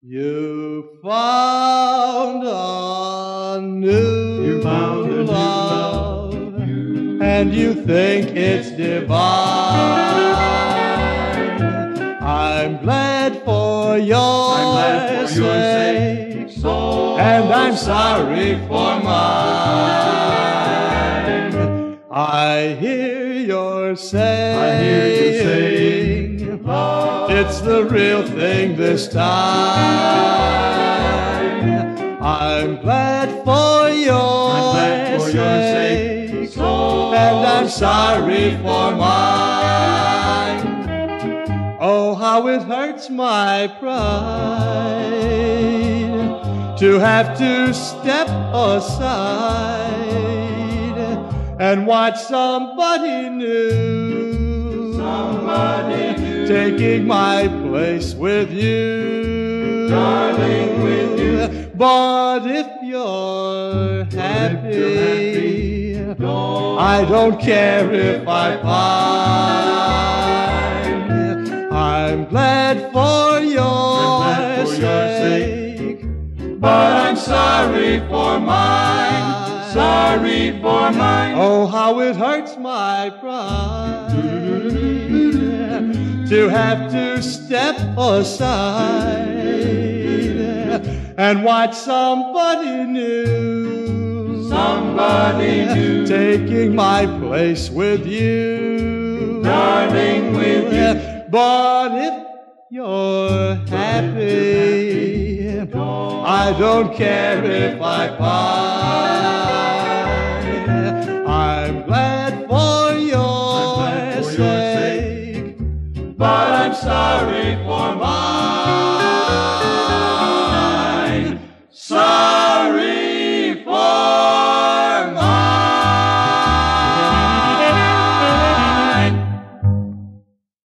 You found a new, You found a new love, love. You- and you think it's divine. I'm glad for your, I'm glad for your sake, sake. So and I'm sorry for mine. I hear you're saying, I hear you saying, it's the real thing this time. I'm glad for your, glad for your sake. So and I'm sorry for mine. Oh, how it hurts my pride to have to step aside and watch somebody new, Somebody new. taking my place with you, Darling, with you. But if you're happy, happy, don't- I don't care if I pine. I'm glad for your, glad for your sake, But I'm sorry for mine. Sorry for mine. Oh, how it hurts my pride to have to step aside and watch somebody new, Somebody new. taking my place with you, Darling, with you. But if you're happy, I don't care if I pine. but I'm sorry for my.